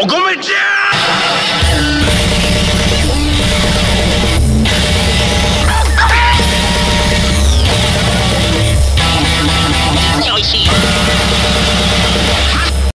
お米ちゃん